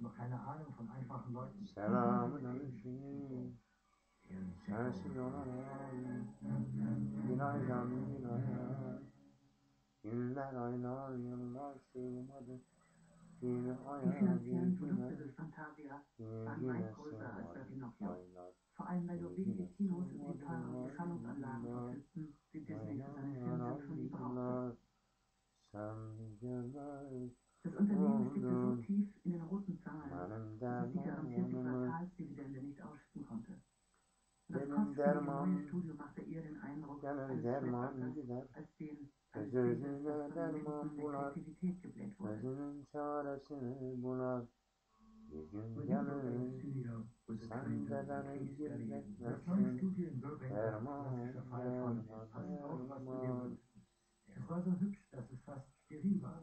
noch keine Ahnung von einfachen Leuten. Salam alaikum. Güller aylar yıllar sığmadı. Yine ayağım Yine sığmadı. Vor allem, weil so wenige Kinos über teure Beschallungsanlagen verfügten, wie Disney für seine Filme schon überhaupt. Das Unternehmen steckte so tief dass ich am vierten Quartalsdividende nicht ausrichten konnte. Das kostenlose Studio machte eher den Eindruck eines Schriftsatzes, als den als Sözünde derman bular, gözünün çaresini bular. Bir gün yanır, sen de war so hübsch, dass es fast steril war.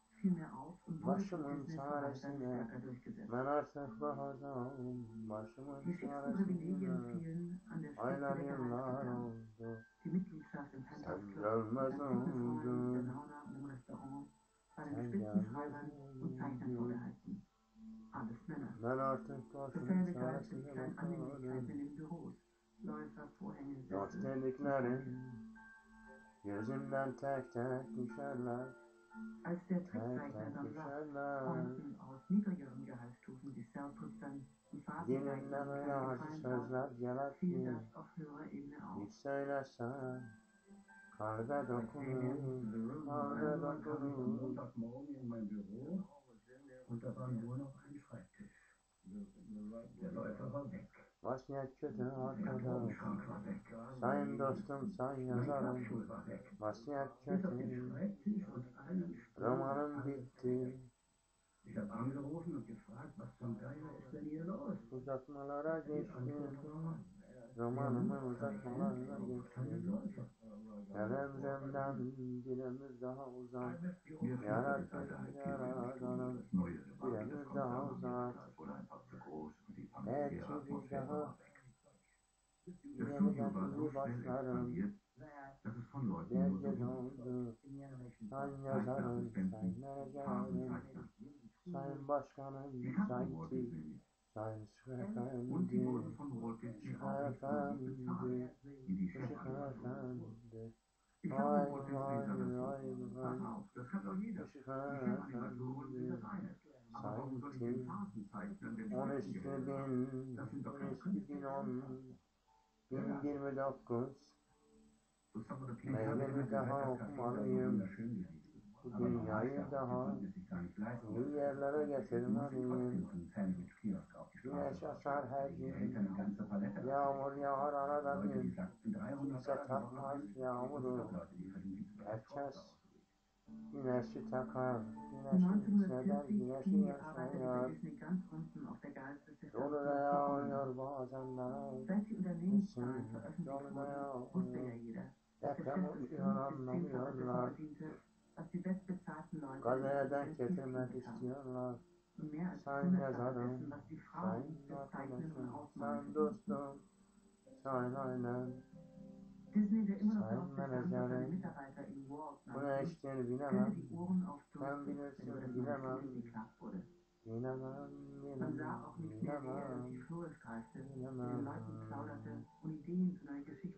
Başımın çaresine ben artık bakacağım. Başımın çaresine aylar yıllar oldu. Sen görmez oldun. Sen. Alles Männer. Ben artık başımın çaresine kleinen Annehmlichkeiten bakarım. in den Büros. Läufer, Vorhänge, Dost Sessel. dediklerim gözümden tek tek düşerler. Als der Trickzeichner dann war, Onsen aus niedrigeren Gehaltsstufen die Serputzern und Fahrtenleitern war, fiel das auf höherer Ebene auf. Kalbe kam Kalbe dokunur. Montagmorgen in mein Büro und da war nur noch ein Schreibtisch. Der Läufer war weg. Vasiyet kötü arkadaş. Sayın dostum, sayın yazarım. Vasiyet kötü. Romanım bitti. Uzatmalara geçtim. Romanımı keine geçtim. Läufer. Elemzemden dilimiz daha uzak. Das yaradanım. Dilimiz daha uzak. Kiri Sache. Wäre dann jeweils darin, dass es von Leuten nur so gibt. Sayın Yazarın, Sayın Ergen'in, Sayın Başkan'ın, Sayın Tİ, Sayın Sıkıntı, Sıkıntı, Sıkıntı, Ich habe Walt Disney gesagt. Pass auf, das kann doch jeder. Ich habe Walt Disney 13 Strecken gewähren? bin, Das sind doch keine 13 bin 10, bin 29. So some of the Meyve people bir in daha okumalıyım. Bu dünyayı daha iyi yerlere getirmeliyim. Güneş açar her gün. Yağmur yağar arada 300 Kimse takmaz yağmuru. Leute, die verdienen 12 Herkes. Güneşi takar. Um Güneşi hisseder, 1940 güneşi yaşayar. bei Disney ganz unten auf der Gehaltsliste Dolu da vollkommen. yağıyor bazen bana. Seit die Unternehmenszahlen Bisschen veröffentlicht dolu da wurden, wusste ja yağıyor. jeder, dass der Deprem Chef es oluyor 5 bis 10 Fache anlamıyorlar. Gazaya denk getirmek istiyorlar. Hundertfaches yazarım, und arkadaşım, verdienten. dostum, sayın ailem. Sayın darauf bestand, dass seine Menajerim, Mitarbeiter ihn Walt bu ne nannten, iştir stellte bilemem. wenn bilirsin, bilemem. Bilemem, bilemem. Bilemem.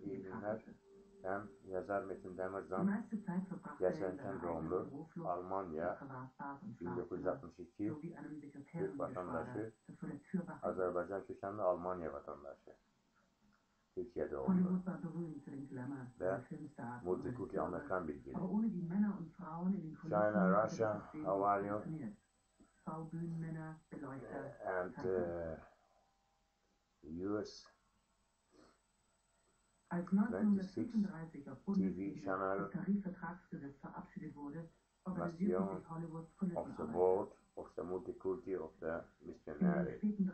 İyi günler. Ben yazar Metin Demirzan, seiner doğumlu, Almanya, Privatbars und Schlafzimmer, 1962, sowie einem Türk vatandaşı. Azerbaycan kökenli Almanya vatandaşı. Holiwood war berühmt für den Glamour aber ohne die Männer und Frauen in den Kulissen China, Russia, how are you? V and uh, US als 1935 auf Bundesebene das Tarifvertragsgesetz verabschiedet wurde, organisierte sich Hollywood politisch. In den späten